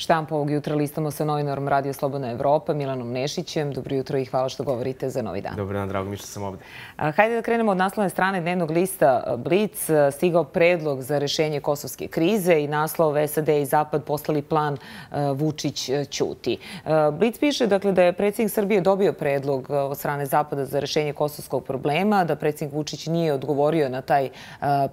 Štamp ovog jutra listamo sa novinarom Radio Slobodna Evropa, Milanom Nešićem. Dobro jutro i hvala što govorite za Novi dan. Dobro dan, drago mi što sam ovde. Hajde da krenemo od naslovne strane dnevnog lista Blic. Stigao predlog za rešenje kosovske krize i naslov SAD i Zapad poslali plan Vučić ćuti. Blic piše dakle, da je predsjednik Srbije dobio predlog od strane Zapada za rešenje kosovskog problema, da predsjednik Vučić nije odgovorio na taj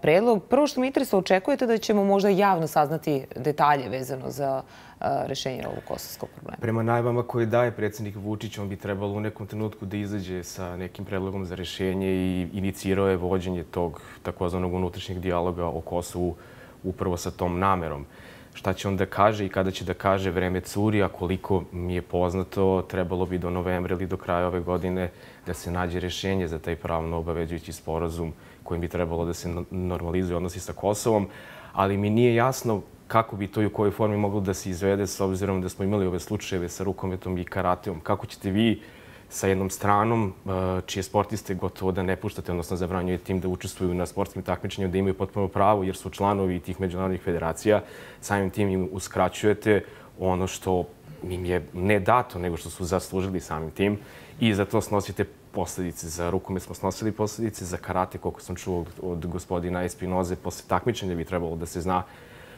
predlog. Prvo što mi interesuje, očekujete da ćemo možda javno saznati detalje vezano za rešenje ovog kosovskog problema? Prema najavama koje daje predsednik Vučić, on bi trebalo u nekom trenutku da izađe sa nekim predlogom za rešenje i inicirao je vođenje tog takozvanog unutrašnjeg dijaloga o Kosovu upravo sa tom namerom. Šta će on da kaže i kada će da kaže vreme curi, a koliko mi je poznato, trebalo bi do novembra ili do kraja ove godine da se nađe rešenje za taj pravno obaveđujući sporazum kojim bi trebalo da se normalizuje odnosi sa Kosovom, ali mi nije jasno kako bi to i u kojoj formi moglo da se izvede s obzirom da smo imali ove slučajeve sa rukometom i karateom. Kako ćete vi sa jednom stranom uh, čije sportiste gotovo da ne puštate, odnosno zabranjujete tim da učestvuju na sportskim takmičenjima, da imaju potpuno pravo jer su članovi tih međunarodnih federacija, samim tim im uskraćujete ono što im je ne dato, nego što su zaslužili samim tim i za to snosite posledice. Za rukomet smo snosili posledice, za karate, koliko sam čuo od gospodina Espinoze, posle takmičenja bi trebalo da se zna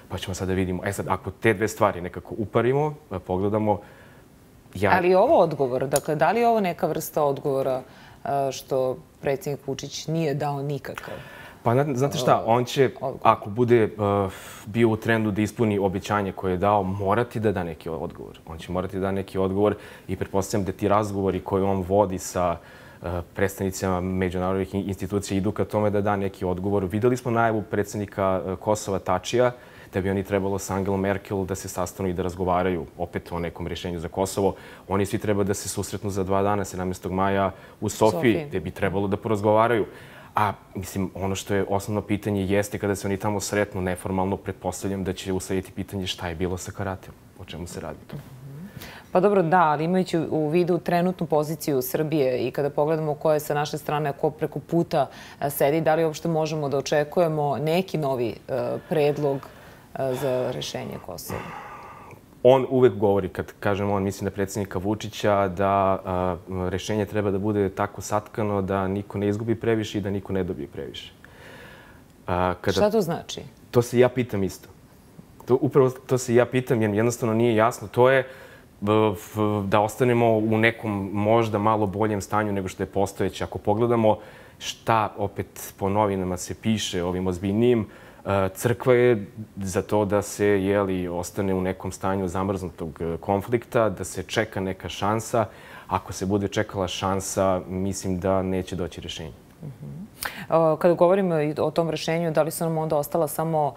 pa ćemo sad da vidimo. E sad, ako te dve stvari nekako uparimo, da pogledamo... Ja... Ali je ovo odgovor? Dakle, da li je ovo neka vrsta odgovora što predsjednik Vučić nije dao nikakav? Pa, znate šta, on će, ako bude uh, bio u trendu da ispuni obećanje koje je dao, morati da da neki odgovor. On će morati da da neki odgovor i pretpostavljam da ti razgovori koje on vodi sa uh, predstavnicama međunarodnih institucija idu ka tome da da neki odgovor. Videli smo najavu predsednika uh, Kosova Tačija, da bi oni trebalo sa Angelom Merkel da se sastanu i da razgovaraju opet o nekom rješenju za Kosovo. Oni svi treba da se susretnu za dva dana, 17. maja u Sofiji, gde bi trebalo da porazgovaraju. A, mislim, ono što je osnovno pitanje jeste kada se oni tamo sretnu neformalno, pretpostavljam da će uslediti pitanje šta je bilo sa karateom, o čemu se radi to. Pa dobro, da, ali imajući u vidu trenutnu poziciju Srbije i kada pogledamo ko je sa naše strane, ko preko puta sedi, da li uopšte možemo da očekujemo neki novi predlog za rešenje Kosova? On uvek govori, kad kažem on, mislim na predsjednika Vučića, da a, rešenje treba da bude tako satkano da niko ne izgubi previše i da niko ne dobije previše. A, kada... Šta to znači? To se ja pitam isto. To, upravo to se ja pitam jer jednostavno nije jasno. To je da ostanemo u nekom možda malo boljem stanju nego što je postojeće. Ako pogledamo šta opet po novinama se piše ovim ozbiljnijim, Crkva je za to da se jeli, ostane u nekom stanju zamrznutog e, konflikta, da se čeka neka šansa. Ako se bude čekala šansa, mislim da neće doći rešenje. Mhm. Kada govorimo o tom rešenju, da li su nam onda ostala samo,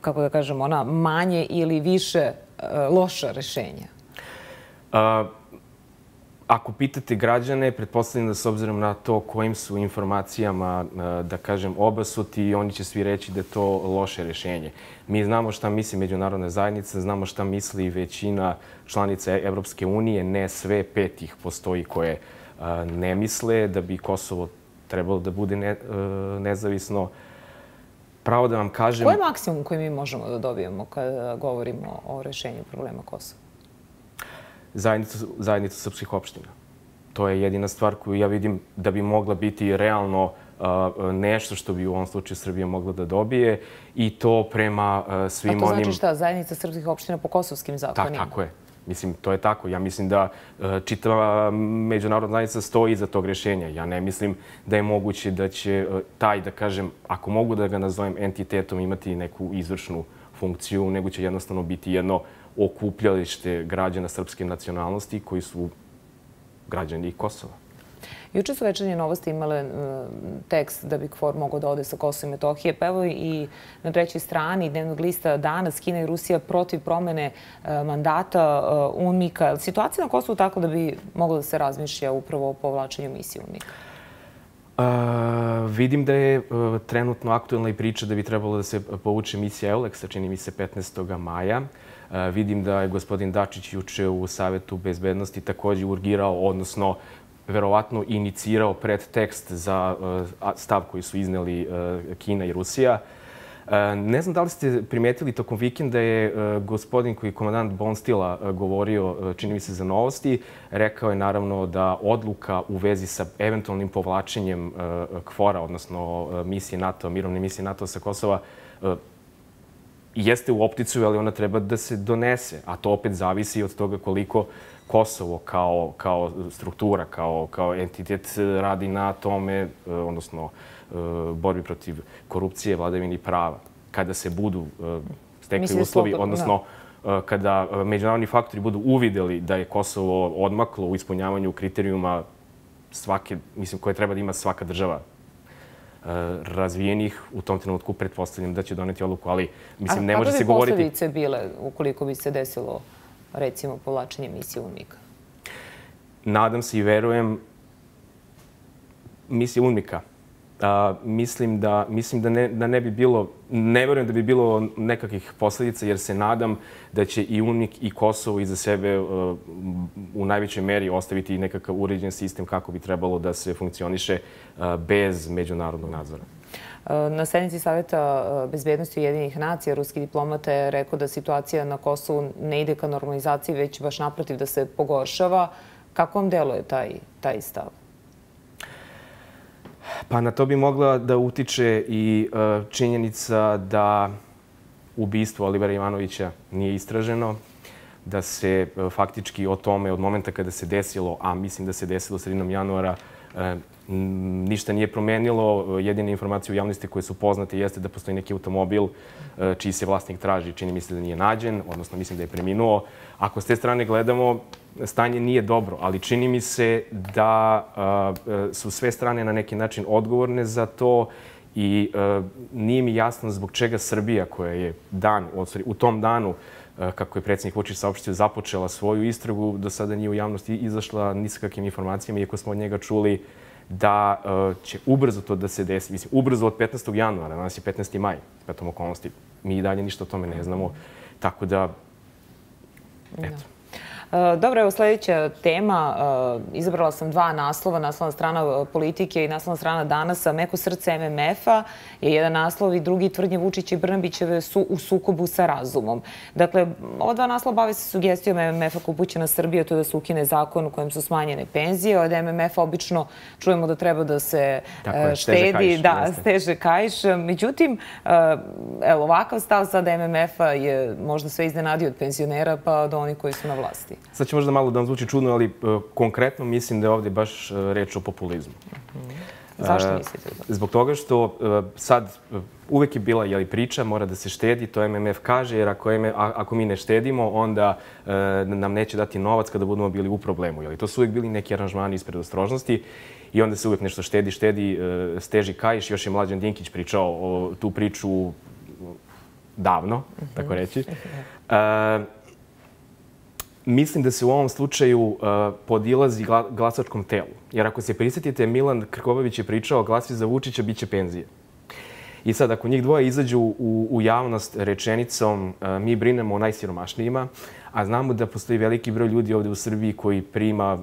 kako da kažem, ona manje ili više e, loša rešenja? Ako pitate građane, pretpostavljam da s obzirom na to kojim su informacijama, e, da kažem, obasuti, oni će svi reći da je to loše rešenje. Mi znamo šta misli međunarodna zajednica, znamo šta misli većina članica Evropske unije, ne sve pet ih postoji koje e, ne misle da bi Kosovo trebalo da bude e, nezavisno. Pravo da vam kažem... Koji je maksimum koji mi možemo da dobijemo kada govorimo o rešenju problema Kosova? Zajednicu, zajednicu srpskih opština. To je jedina stvar koju ja vidim da bi mogla biti realno nešto što bi u ovom slučaju Srbija mogla da dobije i to prema svim onim... A to znači šta? Zajednica srpskih opština po kosovskim zakonima? Tak, tako je. Mislim, to je tako. Ja mislim da čitava međunarodna zajednica stoji iza tog rešenja. Ja ne mislim da je moguće da će taj, da kažem, ako mogu da ga nazovem entitetom, imati neku izvršnu funkciju, nego će jednostavno biti jedno okupljalište građana srpske nacionalnosti koji su građani Kosova. Juče su večernje novosti imale tekst da bi KFOR mogao da ode sa Kosova i Metohije. Pa evo i na trećoj strani dnevnog lista danas Kina i Rusija protiv promene e, mandata e, UNMIKA. Situacija na Kosovu tako da bi moglo da se razmišlja upravo o povlačenju misije UNMIKA? Uh, vidim da je uh, trenutno aktuelna i priča da bi trebalo da se povuče misija EULEX-a, čini mi se 15. maja. Vidim da je gospodin Dačić juče u Savetu bezbednosti takođe urgirao, odnosno verovatno inicirao predtekst za stav koji su izneli Kina i Rusija. Ne znam da li ste primetili tokom vikenda je gospodin koji je komandant Bonstila govorio, čini mi se, za novosti. Rekao je naravno da odluka u vezi sa eventualnim povlačenjem KFOR-a, odnosno misije NATO, mirovne misije NATO sa Kosova, jeste u opticu, ali ona treba da se donese. A to opet zavisi od toga koliko Kosovo kao, kao struktura, kao, kao entitet radi na tome, odnosno borbi protiv korupcije, vladavini prava. Kada se budu stekli Misli uslovi, slobodno, odnosno da. kada međunarodni faktori budu uvideli da je Kosovo odmaklo u ispunjavanju kriterijuma svake, mislim, koje treba da ima svaka država razvijenih, u tom trenutku pretpostavljam da će doneti odluku, ali mislim, ne može se govoriti... A kako bi posledice bile ukoliko bi se desilo, recimo, povlačenje misije UNMIKA? Nadam se i verujem misije UNMIKA a, mislim da, mislim da, ne, da ne bi bilo, ne verujem da bi bilo nekakvih posledica, jer se nadam da će i UNIK i Kosovo iza sebe uh, u najvećoj meri ostaviti nekakav uređen sistem kako bi trebalo da se funkcioniše uh, bez međunarodnog nadzora. Na sednici Saveta bezbednosti Jedinih nacija ruski diplomata je rekao da situacija na Kosovu ne ide ka normalizaciji, već baš naprotiv da se pogoršava. Kako vam deluje taj, taj stav? Pa na to bi mogla da utiče i e, činjenica da ubistvo Olivera Ivanovića nije istraženo, da se e, faktički o tome od momenta kada se desilo, a mislim da se desilo sredinom januara, e, ništa nije promenilo. Jedine informacije u javnosti koje su poznate jeste da postoji neki automobil čiji se vlasnik traži, čini mi se da nije nađen, odnosno mislim da je preminuo. Ako s te strane gledamo, stanje nije dobro, ali čini mi se da su sve strane na neki način odgovorne za to i nije mi jasno zbog čega Srbija, koja je dan, u tom danu, kako je predsjednik Vučić saopštio, započela svoju istragu, do sada nije u javnosti izašla ni sa kakvim informacijama, iako smo od njega čuli da će ubrzo to da se desi. Mislim, ubrzo od 15. januara, danas je 15. maj, petom okolnosti. Mi i dalje ništa o tome ne znamo. Tako da, eto. E, dobro, evo sledeća tema. E, izabrala sam dva naslova, naslovna strana e, politike i naslovna strana danasa. Meko srce MMF-a je jedan naslov i drugi tvrdnje Vučića i Brnabićeve su u sukobu sa razumom. Dakle, ova dva naslova bave se sugestijom MMF-a koja upuća na Srbiju, to je da se ukine zakon u kojem su smanjene penzije. Od MMF-a obično čujemo da treba da se Tako štedi, kajš, da, steže kajš. Međutim, evo, ovakav stav sada MMF-a je možda sve iznenadio od penzionera pa do onih koji su na vlasti. Sad će možda malo da vam zvuči čudno, ali uh, konkretno mislim da je ovde baš uh, reč o populizmu. Mm -hmm. Zašto mislite? Uh, zbog toga što uh, sad uvek je bila jeli, priča, mora da se štedi, to MMF kaže, jer ako, ako mi ne štedimo, onda nam neće dati novac kada budemo bili u problemu. Jeli. To su uvek bili neki aranžmani ispred ostrožnosti i onda se uvek nešto štedi, štedi, steži kajiš. Još je Mlađan Dinkić pričao o tu priču davno, mm -hmm. tako reći. Uh, mislim da se u ovom slučaju uh, podilazi glasačkom telu. Jer ako se prisjetite, Milan Krkovović je pričao glasi za Vučića, bit će penzije. I sad, ako njih dvoje izađu u, u javnost rečenicom uh, mi brinemo o najsiromašnijima, a znamo da postoji veliki broj ljudi ovde u Srbiji koji prima uh,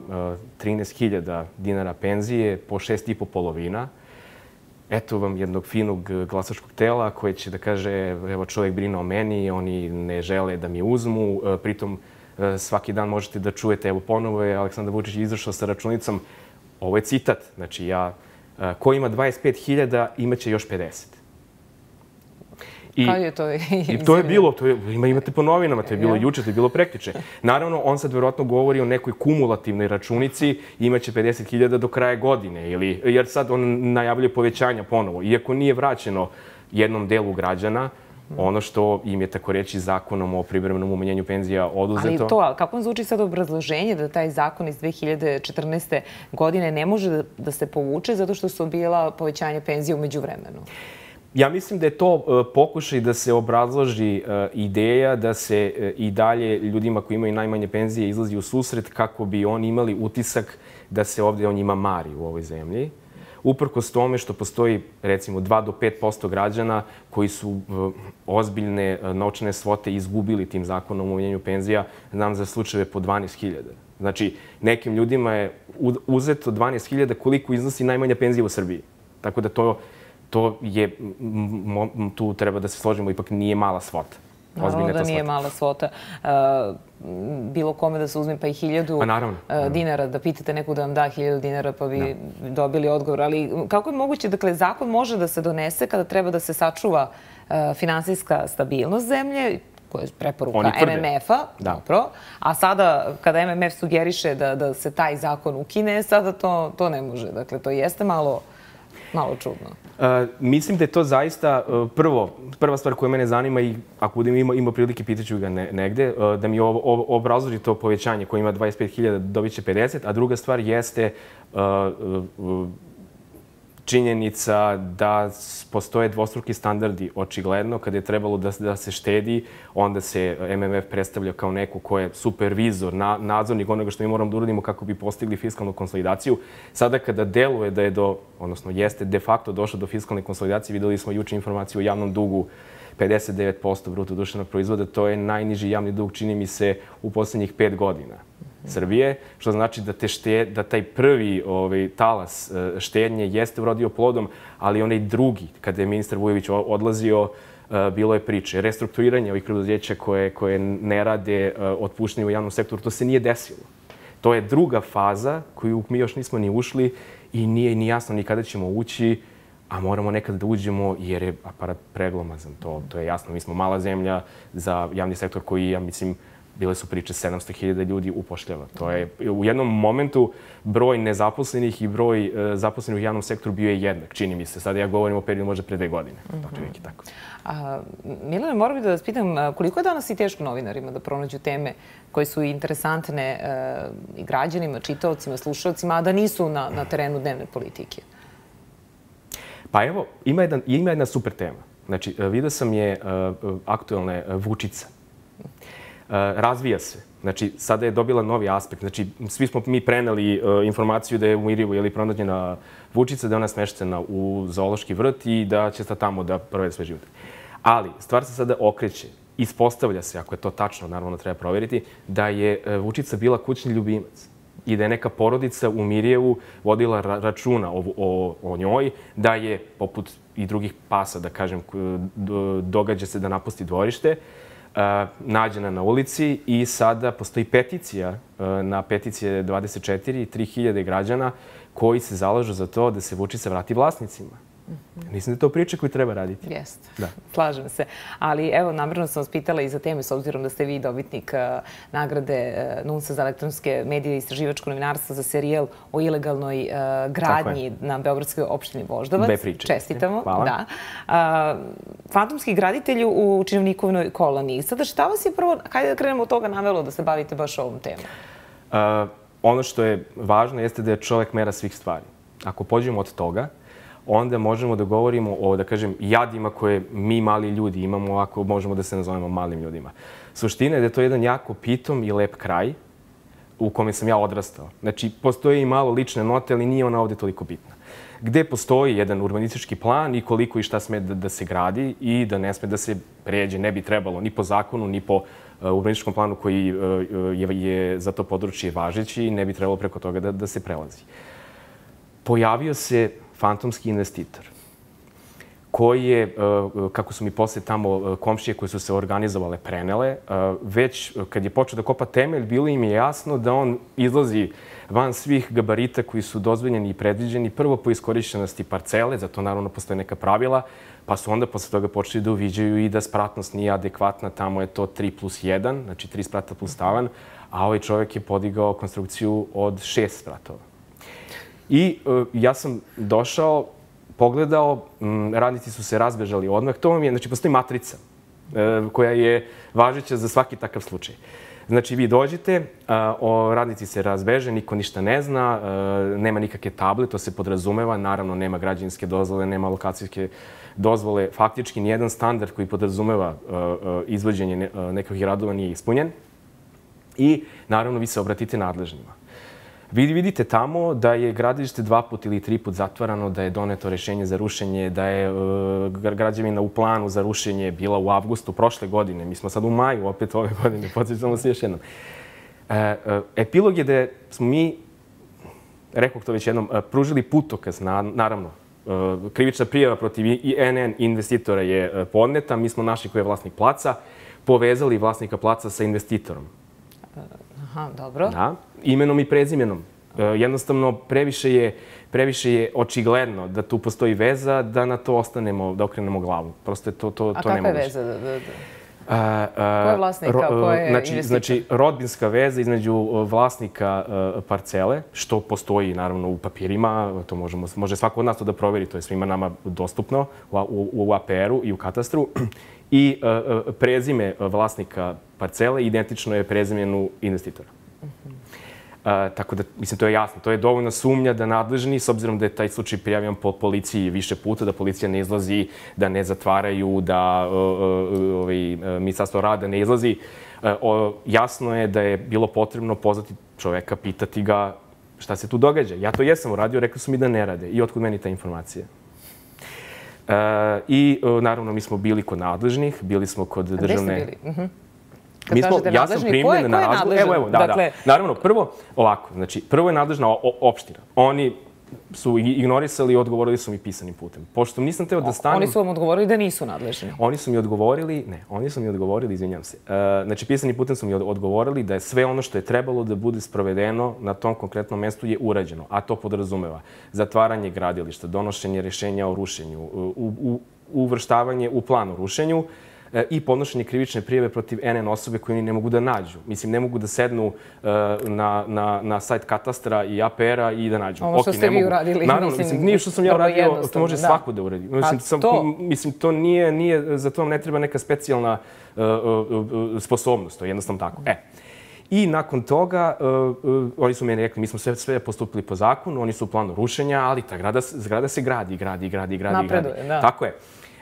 13.000 dinara penzije po 6,5 polovina, eto vam jednog finog glasačkog tela koje će da kaže evo čovjek brine o meni, oni ne žele da mi uzmu, uh, pritom svaki dan možete da čujete, evo ponovo je Aleksandar Vučić izašao sa računicom, ovo je citat, znači ja, e, ko ima 25.000 imaće još 50. I, Kao je to? I to je bilo, to je, ima, imate po novinama, to je bilo juče, to je bilo prekriče. Naravno, on sad verovatno govori o nekoj kumulativnoj računici, imaće 50.000 do kraja godine, ili, jer sad on najavljuje povećanja ponovo. Iako nije vraćeno jednom delu građana, ono što im je tako reći zakonom o privremenom umanjenju penzija oduzeto. Ali to, kako vam zvuči sad obrazloženje da taj zakon iz 2014. godine ne može da, da se povuče zato što su bila povećanja penzija umeđu vremenu? Ja mislim da je to uh, pokušaj da se obrazloži uh, ideja da se uh, i dalje ljudima koji imaju najmanje penzije izlazi u susret kako bi oni imali utisak da se ovde o njima mari u ovoj zemlji uprkos tome što postoji recimo 2 do 5% građana koji su e, ozbiljne e, novčane svote izgubili tim zakonom o umanjenju penzija, znam za slučajeve po 12.000. Znači, nekim ljudima je uzeto 12.000 koliko iznosi najmanja penzija u Srbiji. Tako da to to je, tu treba da se složimo, ipak nije mala svota. Naravno da nije mala svota. Uh, bilo kome da se uzme pa i hiljadu pa naravno, uh, naravno. dinara, da pitate neko da vam da hiljadu dinara pa bi da. dobili odgovor. Ali kako je moguće, dakle, zakon može da se donese kada treba da se sačuva uh, finansijska stabilnost zemlje, koja je preporuka MMF-a, da. dobro, a sada kada MMF sugeriše da, da se taj zakon ukine, sada to, to ne može. Dakle, to jeste malo malo čudno. Uh, mislim da je to zaista uh, prvo, prva stvar koja mene zanima i ako budem imao, imao prilike, pitaću ga ne, negde, uh, da mi obrazloži to povećanje koje ima 25.000, dobit će 50, a druga stvar jeste činjenica da postoje dvostruki standardi, očigledno, kada je trebalo da, da se štedi, onda se MMF predstavlja kao neko ko je supervizor, na, nadzornik onoga što mi moramo da uradimo kako bi postigli fiskalnu konsolidaciju. Sada kada deluje da je do, odnosno jeste de facto došlo do fiskalne konsolidacije, videli smo juče informaciju o javnom dugu 59% bruto dušenog proizvoda, to je najniži javni dug, čini mi se, u poslednjih pet godina. Srbije, što znači da, te šte, da taj prvi ovaj, talas e, štednje jeste urodio plodom, ali onaj drugi, kada je ministar Vujović odlazio, e, bilo je priče. Restrukturiranje ovih preduzeća koje, koje ne rade e, otpuštenje u javnom sektoru, to se nije desilo. To je druga faza koju mi još nismo ni ušli i nije ni jasno ni kada ćemo ući, a moramo nekad da uđemo jer je aparat preglomazan. To, to je jasno. Mi smo mala zemlja za javni sektor koji, ja mislim, bile su priče 700.000 ljudi upošljava. To je u jednom momentu broj nezaposlenih i broj e, zaposlenih u javnom sektoru bio je jednak, čini mi se. Sada ja govorim o periodu možda pre dve godine. Mm -hmm. Dakle, neki tako. A, Milane, moram bi da vas pitam, koliko je danas i teško novinarima da pronađu teme koje su interesantne e, i građanima, čitaocima, slušalcima, a da nisu na, na terenu dnevne politike? Pa evo, ima jedna, ima jedna super tema. Znači, e, vidio sam je uh, aktuelne Vučica. Eh, razvija se. Znači, sada je dobila novi aspekt. Znači, svi smo mi preneli uh, informaciju da je u Mirivu ili pronađena vučica, da je ona smeštena u zoološki vrt i da će sta tamo da provede sve živote. Ali, stvar se sada okreće. Ispostavlja se, ako je to tačno, naravno treba proveriti, da je uh, vučica bila kućni ljubimac i da je neka porodica u Mirjevu vodila ra računa o, o, o njoj, da je, poput i drugih pasa, da kažem, događa se da napusti dvorište, nađena na ulici i sada postoji peticija na peticije 24 3000 građana koji se zalažu za to da se Vučica vrati vlasnicima. -hmm. Mislim da je to priča koju treba raditi. Jeste, da. slažem se. Ali evo, namjerno sam vas pitala i za teme, s obzirom da ste vi dobitnik uh, nagrade uh, NUNSA za elektronske medije i istraživačko novinarstvo za serijel o ilegalnoj uh, gradnji na Beogradskoj opštini Voždovac. Be priče. Čestitamo. Hvala. Da. Fantomski graditelju u Činovnikovnoj koloniji. Sada šta vas je prvo, hajde da krenemo od toga, navelo da se bavite baš ovom temom? Ono što je važno jeste da je čovek mera svih stvari. Ako pođemo od toga, onda možemo da govorimo o, da kažem, jadima koje mi mali ljudi imamo, ako možemo da se nazovemo malim ljudima. Suština je da je to jedan jako pitom i lep kraj u kome sam ja odrastao. Znači, postoje i malo lične note, ali nije ona ovde toliko bitna. Gde postoji jedan urbanistički plan i koliko i šta sme da, da se gradi i da ne sme da se pređe, ne bi trebalo ni po zakonu, ni po uh, urbanističkom planu koji uh, je, je za to područje važeći i ne bi trebalo preko toga da, da se prelazi. Pojavio se fantomski investitor koji je, e, kako su mi posle tamo e, komšije koje su se organizovale prenele, e, već kad je počeo da kopa temelj, bilo im je jasno da on izlazi van svih gabarita koji su dozvoljeni i predviđeni, prvo po iskorišćenosti parcele, zato naravno postoje neka pravila, pa su onda posle toga počeli da uviđaju i da spratnost nije adekvatna, tamo je to 3 plus 1, znači 3 sprata plus tavan, a ovaj čovek je podigao konstrukciju od 6 spratova. I uh, ja sam došao, pogledao, m, radnici su se razbežali odmah. To vam je, znači, postoji matrica uh, koja je važeća za svaki takav slučaj. Znači, vi dođete, uh, o, radnici se razbeže, niko ništa ne zna, nema nikakve table, to se podrazumeva, naravno nema građanske dozvole, nema lokacijske dozvole, faktički nijedan standard koji podrazumeva izvođenje ne, nekakvih radova nije ispunjen. I, naravno, vi se obratite nadležnima. Vi vidite tamo da je gradilište dva put ili tri put zatvarano, da je doneto rešenje za rušenje, da je uh, građevina u planu za rušenje bila u avgustu prošle godine. Mi smo sad u maju opet ove godine, podsjećamo se još jednom. E, uh, epilog je da smo mi, rekao to već jednom, uh, pružili putokaz, na, naravno, krivična prijava protiv INN investitora je podneta, mi smo našli koji je vlasnik placa, povezali vlasnika placa sa investitorom. Aha, dobro. Da, imenom i prezimenom. Jednostavno, previše je, previše je očigledno da tu postoji veza, da na to ostanemo, da okrenemo glavu. Prosto je to, to, to A nemoguće. kakva je veza? Da, da, da. A, a, ko je vlasnik, a ko je znači, investitor? Znači, rodbinska veza između vlasnika parcele, što postoji naravno u papirima, to možemo, može svako od nas to da proveri, to je svima nama dostupno u, u, u APR-u i u katastru, i prezime vlasnika parcele identično je prezimenu investitora. A, tako da, mislim, to je jasno. To je dovoljna sumnja da nadležni, s obzirom da je taj slučaj prijavljan po policiji više puta, da policija ne izlazi, da ne zatvaraju, da ovaj, ministarstvo rada ne izlazi. Jasno je da je bilo potrebno pozvati čoveka, pitati ga šta se tu događa. Ja to jesam uradio, rekli su mi da ne rade. I otkud meni ta informacija? E, I naravno mi smo bili kod nadležnih, bili smo kod državne... Gde ste bili? Uh -huh. Kad Mi smo, ja sam primljen na razgovor. Evo, evo, da, Dakle- da. Naravno, prvo, ovako, znači, prvo je nadležna opština. Oni su ignorisali i odgovorili su mi pisanim putem. Pošto nisam teo da stanem... Oni su vam odgovorili da nisu nadležni. Oni su mi odgovorili, ne, oni su mi odgovorili, izvinjam se. E, znači, pisanim putem su mi od- odgovorili da je sve ono što je trebalo da bude sprovedeno na tom konkretnom mestu je urađeno, a to podrazumeva zatvaranje gradilišta, donošenje rešenja o rušenju, u, u, uvrštavanje u plan o rušenju, i podnošenje krivične prijeve protiv NN osobe koje oni ne mogu da nađu. Mislim, ne mogu da sednu e, na, na, na sajt katastra i APR-a i da nađu. Ovo što Ok, ste vi mogu. uradili, Naravno, mislim, mislim, nije što sam ja uradio, to može da. svako da uradi. Mislim, Pa sam, to. mislim, to nije, nije, za to vam ne treba neka specijalna uh, uh, uh, sposobnost, to je jednostavno tako. E. I nakon toga, uh, uh, oni su meni rekli, mi smo sve, sve postupili po zakonu, oni su u planu rušenja, ali ta grada, zgrada se gradi, gradi, gradi, gradi. Napreduje, gradi. da. Tako je.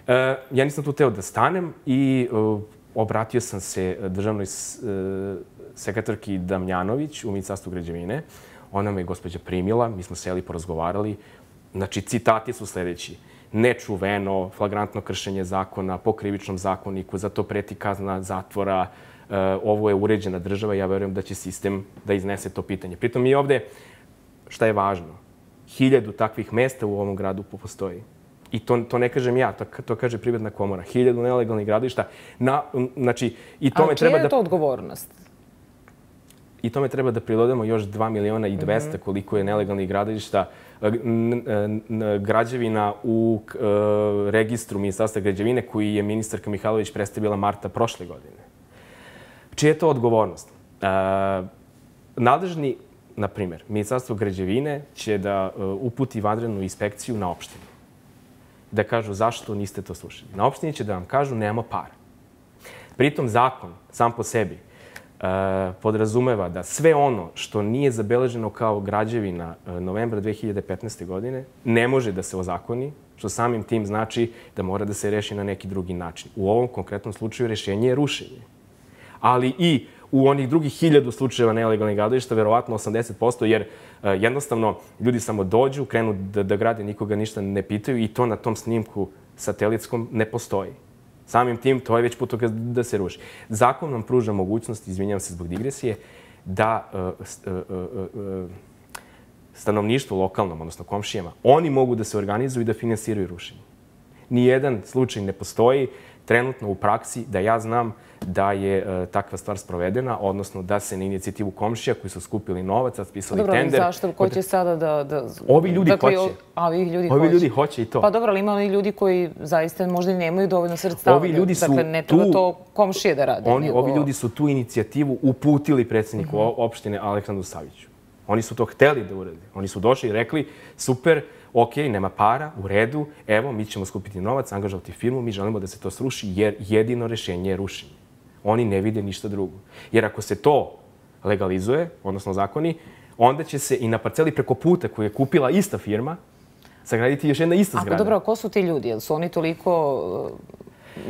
Uh, ja nisam tu teo da stanem i uh, obratio sam se državnoj uh, sekretarki Damjanović u Ministarstvu građevine. Ona me je gospođa primila, mi smo seli, porazgovarali. Znači, citati su sledeći. Nečuveno, flagrantno kršenje zakona po krivičnom zakoniku, za to preti kazna zatvora, e, ovo je uređena država, ja verujem da će sistem da iznese to pitanje. Pritom i ovde, šta je važno, hiljadu takvih mesta u ovom gradu postoji. I to, to ne kažem ja, to, to kaže Privredna komora. Hiljadu nelegalnih gradilišta. Na, znači, i tome A čija treba je da... to odgovornost? I tome treba da pridodamo još 2 miliona i 200 Mhm. koliko je nelegalnih gradilišta n- građevina u e, registru Ministarstva građevine koji je ministarka Mihajlović predstavila marta prošle godine. Čija je to odgovornost? E, nadležni, na primjer, Ministarstvo građevine će da e, uputi vanrednu inspekciju na opštinu. Da kažu zašto niste to slušali. Na opštini će da vam kažu nemamo para. Pritom zakon sam po sebi e, podrazumeva da sve ono što nije zabeleženo kao građevina e, novembra 2015. godine ne može da se ozakoni, što samim tim znači da mora da se reši na neki drugi način. U ovom konkretnom slučaju rešenje je rušenje. Ali i u onih drugih hiljadu slučajeva nelegalnih gradilišta, verovatno 80%, jer e, jednostavno ljudi samo dođu, krenu da, da grade, nikoga ništa ne pitaju i to na tom snimku satelitskom ne postoji. Samim tim, to je već putokaz da se ruši. Zakon nam pruža mogućnost, izvinjavam se zbog digresije, da e, s- e, e, e, stanovništvu lokalnom, odnosno komšijama, oni mogu da se organizuju i da finansiraju rušenje. Nijedan slučaj ne postoji trenutno u praksi da ja znam da je e, takva stvar sprovedena, odnosno da se na inicijativu komšija koji su skupili novac, raspisali Dobro, tender. zašto? Ko će sada da... da Ovi ljudi dakle, hoće. A, ovi ljudi Ovi hoće. ljudi hoće i to. Pa dobro, ali ima oni ljudi koji zaista možda i nemaju dovoljno sredstava. Ovi ljudi su dakle, ne treba tu- to komšije da rade. Oni, nego... Ovi ljudi su tu inicijativu uputili predsjedniku Mhm. opštine Aleksandru Saviću. Oni su to hteli da urade. Oni su došli i rekli, super, ok, nema para, u redu, evo, mi ćemo skupiti novac, angažovati firmu, mi želimo da se to sruši, jer jedino rešenje je rušenje. Oni ne vide ništa drugo. Jer ako se to legalizuje, odnosno zakoni, onda će se i na parceli preko puta koju je kupila ista firma, sagraditi još jedna ista Ako zgrada. dobro, a ko su ti ljudi? Jel su oni toliko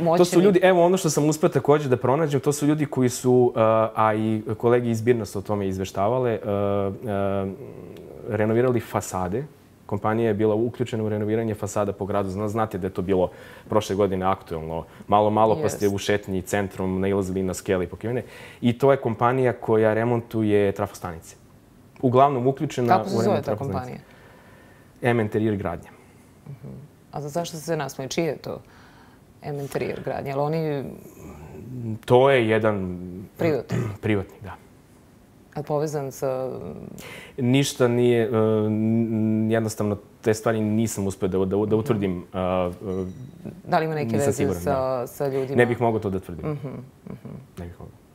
moćni? To su ljudi, evo ono što sam uspeo takođe da pronađem, to su ljudi koji su, uh, a i kolege iz Birna su o tome izveštavale, uh, uh, renovirali fasade. Kompanija je bila uključena u renoviranje fasada po gradu. Zna, znate da je to bilo prošle godine aktuelno. Malo, malo pa ste u šetnji centrom nailazili na skele i pokrivene. I to je kompanija koja remontuje trafostanice. Uglavnom uključena Kako se u zove remont ta trafostanice. kompanija? M Interior gradnja. A za zašto se nasmoju? Čiji je to interijer gradnje? Ali oni... To je jedan... Privatni? Privatni, da. A povezan sa... Ništa nije, uh, jednostavno te stvari nisam uspeo da, da, da utvrdim. Uh, da li ima neke veze siguran, sa, da. sa ljudima? Ne bih mogao to da tvrdim. Uh -huh, uh -huh. Ne bih mogao.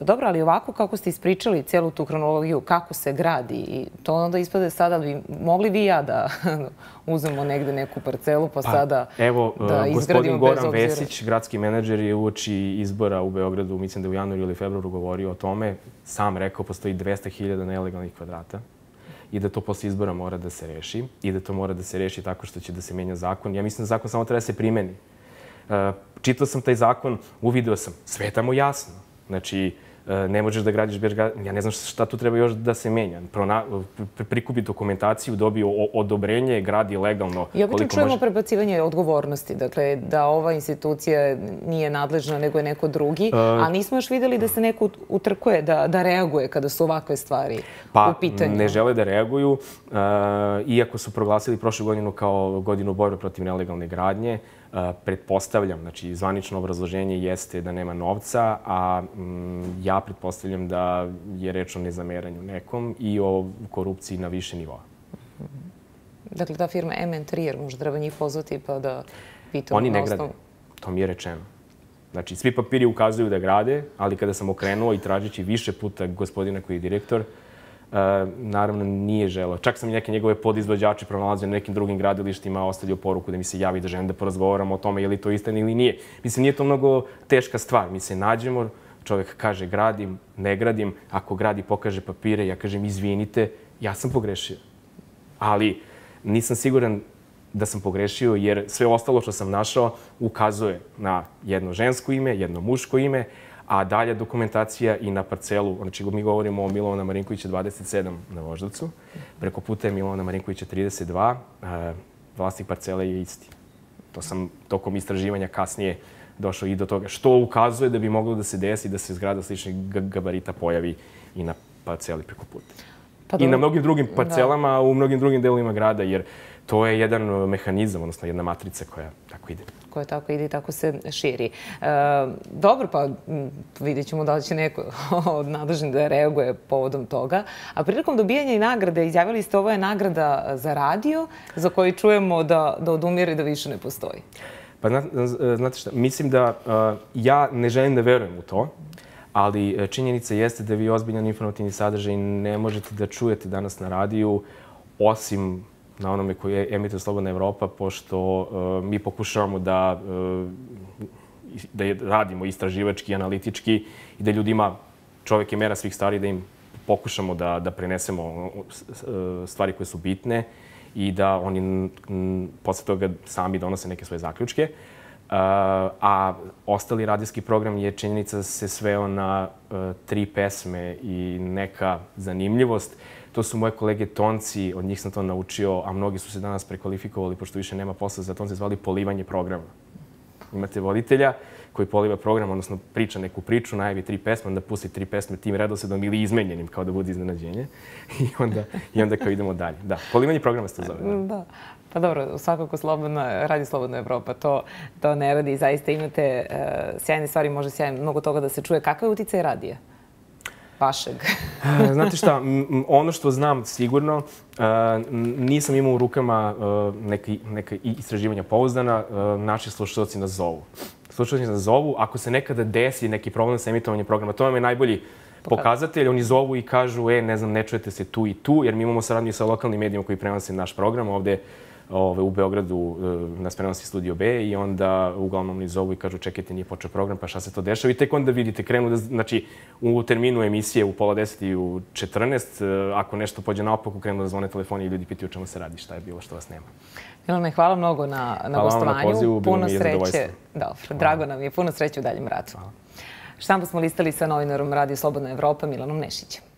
Dobro, ali ovako kako ste ispričali cijelu tu kronologiju, kako se gradi, i to onda ispade sada, bi mogli vi ja da uzmemo negde neku parcelu pa, pa sada evo, da uh, gospodin Goran Vesić, gradski menadžer, je uoči izbora u Beogradu, mislim da u januaru ili februaru govorio o tome, sam rekao postoji 200.000 nelegalnih kvadrata i da to posle izbora mora da se reši i da to mora da se reši tako što će da se menja zakon. Ja mislim da zakon samo treba da se primeni. Uh, čitao sam taj zakon, uvideo sam, sve tamo jasno. Znači, e, ne možeš da gradiš bez Ja ne znam šta tu treba još da se menja. Prona, prikupi dokumentaciju, dobije odobrenje, gradi legalno. I obično čujemo može... prebacivanje odgovornosti. Dakle, da ova institucija nije nadležna, nego je neko drugi. Uh, a nismo još videli da se neko utrkuje, da, da reaguje kada su ovakve stvari pa, u pitanju. Pa, ne žele da reaguju. Uh, iako su proglasili prošlu godinu kao godinu borbe protiv nelegalne gradnje, pretpostavljam, znači zvanično obrazloženje jeste da nema novca, a mm, ja pretpostavljam da je reč o nezameranju nekom i o korupciji na više nivoa. Dakle, ta firma MN Trier, možda treba njih pozvati pa da pitamo Oni ne grade, to mi je rečeno. Znači, svi papiri ukazuju da grade, ali kada sam okrenuo i tražići više puta gospodina koji je direktor, naravno nije želeo. Čak sam i neke njegove podizvođače pronalazio na nekim drugim gradilištima, ostavio poruku da mi se javi da želim da porazgovaramo o tome je li to istina ili nije. Mislim, nije to mnogo teška stvar. Mi se nađemo, čovjek kaže gradim, ne gradim, ako gradi pokaže papire, ja kažem izvinite, ja sam pogrešio. Ali nisam siguran da sam pogrešio jer sve ostalo što sam našao ukazuje na jedno žensko ime, jedno muško ime, a dalje dokumentacija i na parcelu, znači mi govorimo o Milovana Marinkovića 27 na Voždovcu, preko puta je Milovana Marinkovića 32, vlasnik parcele je isti. To sam tokom istraživanja kasnije došao i do toga, što ukazuje da bi moglo da se desi da se zgrada sličnih gabarita pojavi i na parceli preko puta. Pa I na mnogim drugim da. parcelama, da. u mnogim drugim delovima grada, jer to je jedan mehanizam, odnosno jedna matrica koja tako ide koja tako ide i tako se širi. E, dobro, pa vidjet ćemo da li će neko od nadležnih da reaguje povodom toga. A prilikom dobijanja i nagrade, izjavili ste ovo je nagrada za radio, za koju čujemo da, da odumire i da više ne postoji. Pa znate šta, mislim da uh, ja ne želim da verujem u to, ali e, činjenica jeste da vi ozbiljan informativni sadržaj ne možete da čujete danas na radiju, osim na onome koji je emituje Slobodna Evropa, pošto uh, mi pokušavamo da, uh, da radimo istraživački, analitički i da ljudima, čovek je mera svih stvari, da im pokušamo da, da prenesemo stvari koje su bitne i da oni posle toga sami donose neke svoje zaključke. Uh, a ostali radijski program je činjenica se sveo na tri pesme i neka zanimljivost. To su moje kolege tonci, od njih sam to naučio, a mnogi su se danas prekvalifikovali, pošto više nema posla za tonce, zvali polivanje programa. Imate voditelja koji poliva program, odnosno priča neku priču, najavi tri pesme, onda pusti tri pesme tim redosledom ili izmenjenim, kao da bude iznenađenje. I onda, i onda kao idemo dalje. Da, polivanje programa se to zove. Da. da. Pa dobro, svakako slobodno, radi Slobodna Evropa, to, to ne radi. Zaista imate uh, sjajne stvari, može sjajno mnogo toga da se čuje. Kakav je uticaj radija? Vašeg? E, znate šta, ono što znam sigurno, e, nisam imao u rukama e, neke, neke istraživanja pouzdana, naši slušalci nas zovu. Slušalci nas zovu, ako se nekada desi neki problem sa emitovanjem programa, to vam je najbolji pokazatelj, oni zovu i kažu, e, ne znam, ne čujete se tu i tu, jer mi imamo saradnju sa lokalnim medijima koji prenose naš program ovde ove, u Beogradu e, na spremnosti Studio B i onda uglavnom ni zovu i kažu čekajte, nije počeo program, pa šta se to dešava i tek onda vidite, krenu da, znači, u terminu emisije u pola deset i u 14, e, ako nešto pođe naopako, krenu da zvone telefoni i ljudi pitaju o čemu se radi, šta je bilo, što vas nema. Milane, hvala mnogo na, na hvala gostovanju. Hvala na pozivu, bilo puno mi je sreće. Dobro, drago nam je, puno sreće u daljem radu. Hvala. Štampu smo listali sa novinarom Radio Slobodna Evropa Milanom Nešićem.